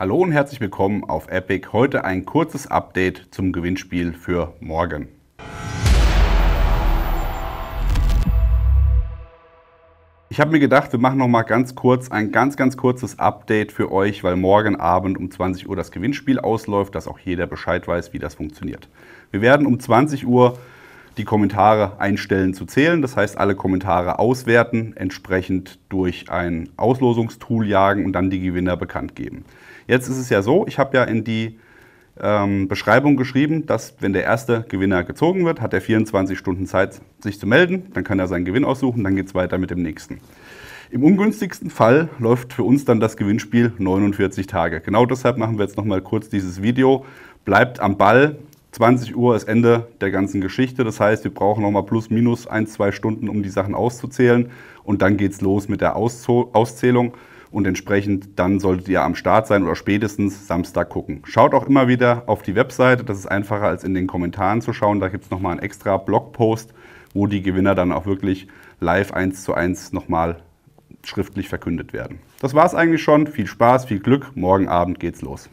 Hallo und herzlich willkommen auf Epic. Heute ein kurzes Update zum Gewinnspiel für morgen. Ich habe mir gedacht, wir machen noch mal ganz kurz ein ganz, ganz kurzes Update für euch, weil morgen Abend um 20 Uhr das Gewinnspiel ausläuft, dass auch jeder Bescheid weiß, wie das funktioniert. Wir werden um 20 Uhr die Kommentare einstellen zu zählen. Das heißt, alle Kommentare auswerten, entsprechend durch ein Auslosungstool jagen und dann die Gewinner bekannt geben. Jetzt ist es ja so, ich habe ja in die ähm, Beschreibung geschrieben, dass wenn der erste Gewinner gezogen wird, hat er 24 Stunden Zeit, sich zu melden. Dann kann er seinen Gewinn aussuchen, dann geht es weiter mit dem nächsten. Im ungünstigsten Fall läuft für uns dann das Gewinnspiel 49 Tage. Genau deshalb machen wir jetzt nochmal kurz dieses Video. Bleibt am Ball, 20 Uhr ist Ende der ganzen Geschichte. Das heißt, wir brauchen nochmal plus minus ein, zwei Stunden, um die Sachen auszuzählen. Und dann geht es los mit der Auszählung. Und entsprechend dann solltet ihr am Start sein oder spätestens Samstag gucken. Schaut auch immer wieder auf die Webseite. Das ist einfacher als in den Kommentaren zu schauen. Da gibt es nochmal einen extra Blogpost, wo die Gewinner dann auch wirklich live eins zu eins nochmal schriftlich verkündet werden. Das war es eigentlich schon. Viel Spaß, viel Glück. Morgen Abend geht's los.